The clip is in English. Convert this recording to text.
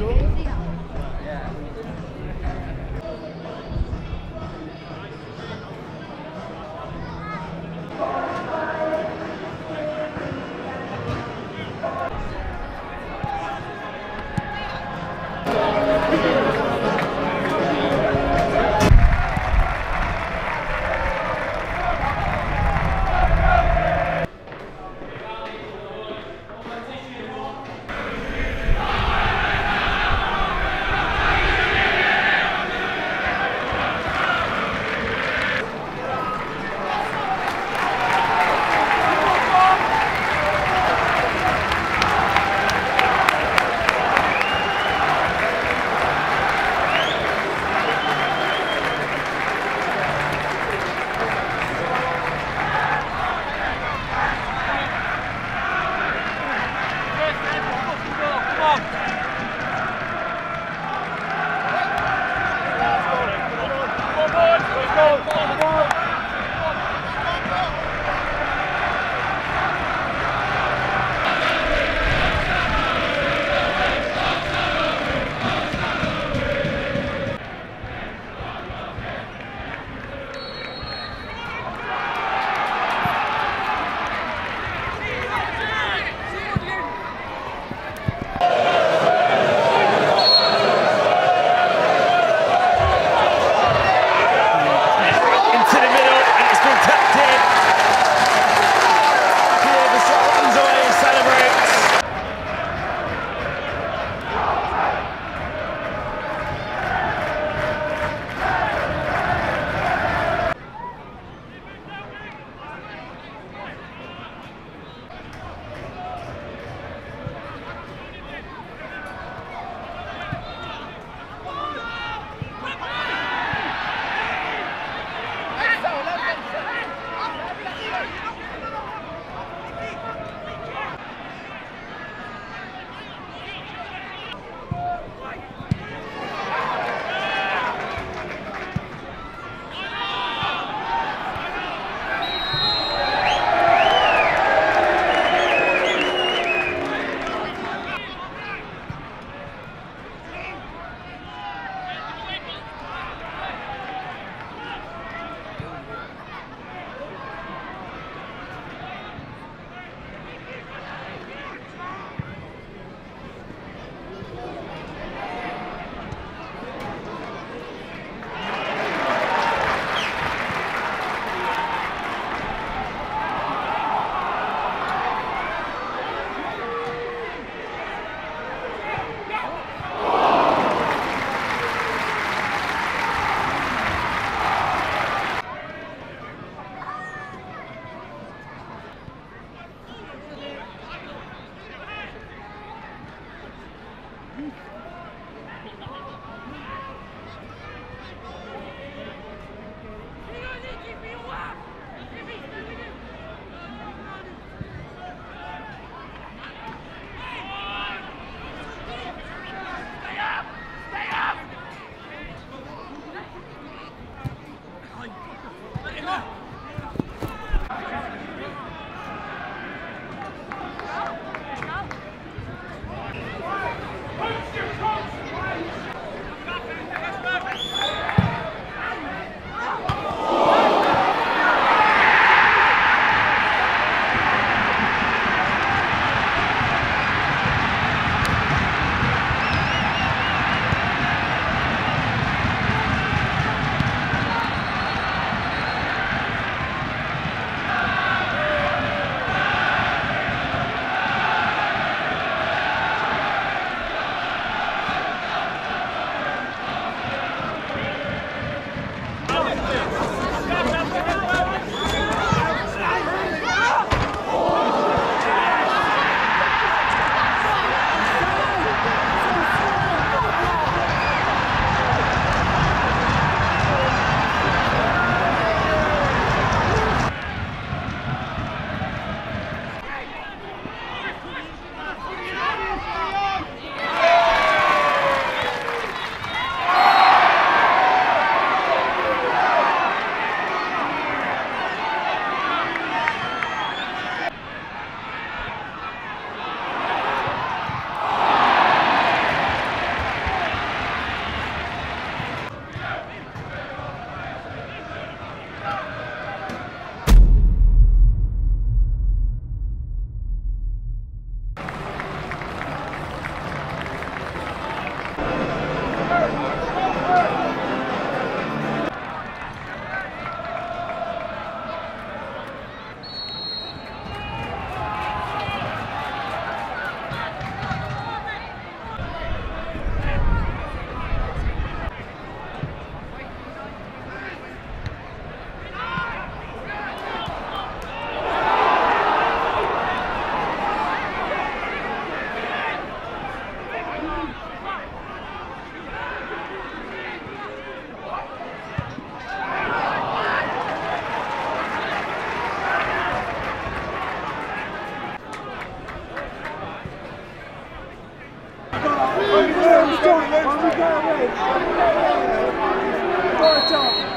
show. John, there's the guy away. Go, John.